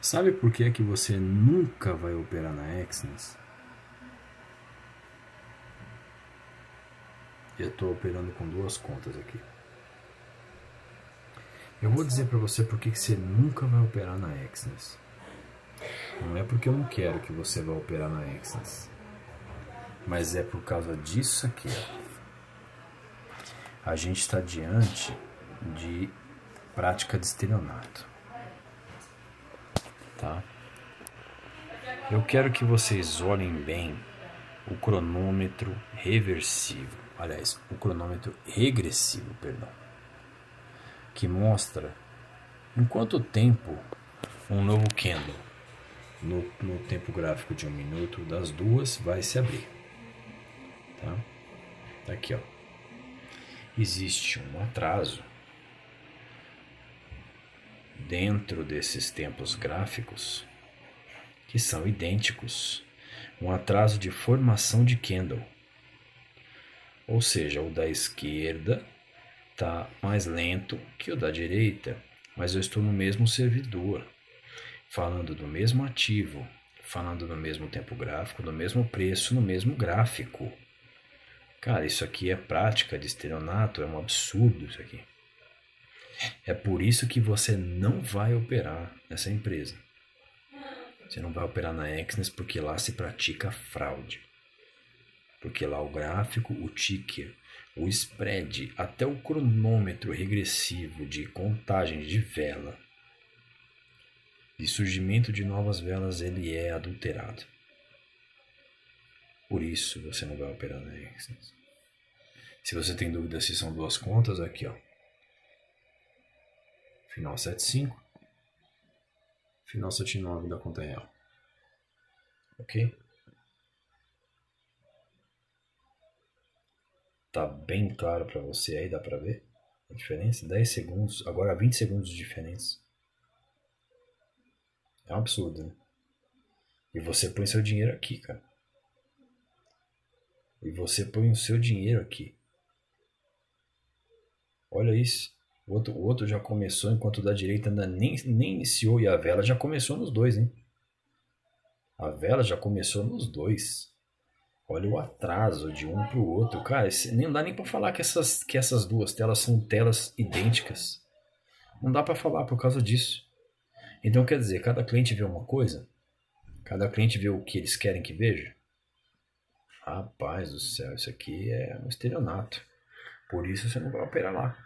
Sabe por que, é que você nunca vai operar na Exynos? Eu estou operando com duas contas aqui. Eu vou dizer para você por que você nunca vai operar na Exynos. Não é porque eu não quero que você vá operar na Exynos. Mas é por causa disso aqui. A gente está diante de prática de estelionato. Tá? Eu quero que vocês olhem bem o cronômetro reversível, aliás, o cronômetro regressivo, perdão, que mostra em quanto tempo um novo candle no, no tempo gráfico de um minuto das duas vai se abrir. Tá aqui, ó. Existe um atraso dentro desses tempos gráficos que são idênticos, um atraso de formação de candle. Ou seja, o da esquerda está mais lento que o da direita, mas eu estou no mesmo servidor, falando do mesmo ativo, falando no mesmo tempo gráfico, no mesmo preço, no mesmo gráfico. Cara, isso aqui é prática de estelionato, é um absurdo isso aqui. É por isso que você não vai operar nessa empresa. Você não vai operar na Exnes porque lá se pratica fraude. Porque lá o gráfico, o ticker, o spread, até o cronômetro regressivo de contagem de vela e surgimento de novas velas, ele é adulterado. Por isso você não vai operar na Exnes. Se você tem dúvida se são duas contas, aqui ó final 75, final 79 da conta real. Ok? Tá bem claro para você aí, dá para ver a diferença? 10 segundos, agora 20 segundos de diferença. É um absurdo, né? E você põe seu dinheiro aqui, cara. E você põe o seu dinheiro aqui. Olha isso. O outro, o outro já começou, enquanto o da direita ainda nem, nem iniciou. E a vela já começou nos dois, hein? A vela já começou nos dois. Olha o atraso de um para o outro. Cara, esse, dá nem para falar que essas, que essas duas telas são telas idênticas. Não dá para falar por causa disso. Então quer dizer, cada cliente vê uma coisa? Cada cliente vê o que eles querem que veja? Rapaz do céu, isso aqui é um estelionato. Por isso você não vai operar lá.